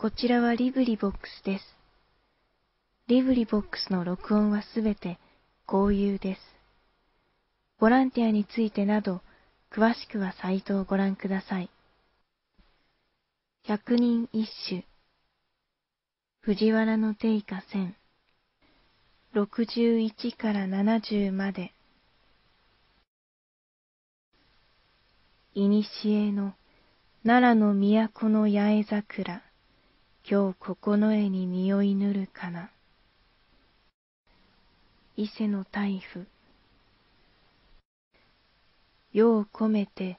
こちらはリブリボックスです。リブリボックスの録音はすべて交友です。ボランティアについてなど、詳しくはサイトをご覧ください。百人一首藤原の定家千61から70までいにしえの奈良の都の八重桜今日九重に匂いぬるかな。伊勢の大夫。世を込めて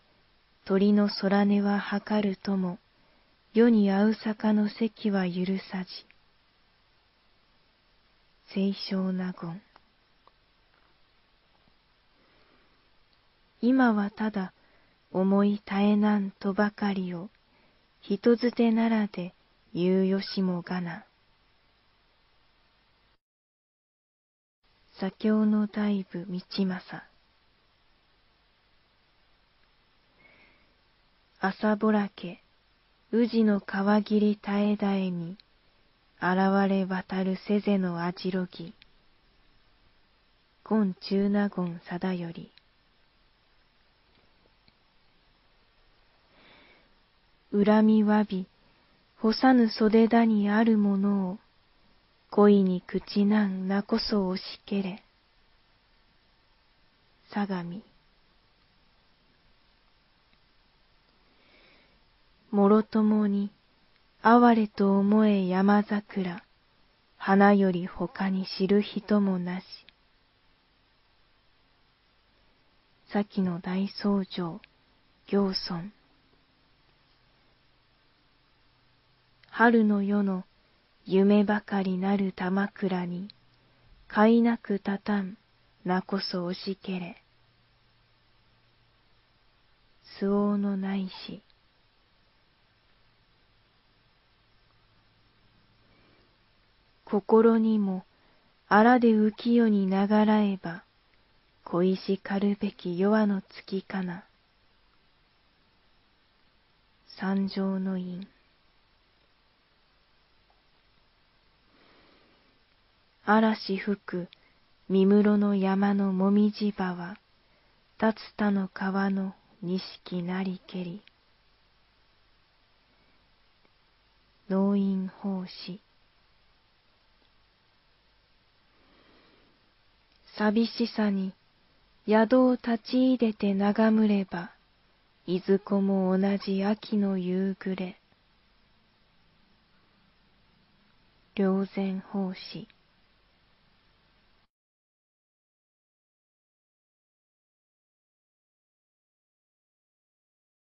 鳥の空音は測るとも世に合う坂の席は許さじ。清少納言。今はただ思い絶えなんとばかりを人づてならで言うよしもがな。左京の大部道政朝ぼらけ宇治の川切絶え絶えに現れ渡るせぜのあじろぎ。今中納言貞より。恨みわび、干さぬ袖田にあるものを、恋に口なんなこそ押しけれ。相模。もろともに、哀れと思え山桜、花より他に知る人もなし。先の大僧正、行村。春の夜の夢ばかりなる玉倉に、かいなくたたん、なこそ押しけれ。周防のないし、心にもあらで浮世に流らえば、恋しかるべき弱の月かな。三条の院。嵐吹く三室の山のもみじ場は、立つたの川の錦なりけり。農院奉仕。寂しさに宿を立ち入れて眺むれば、いずこも同じ秋の夕暮れ。良前奉仕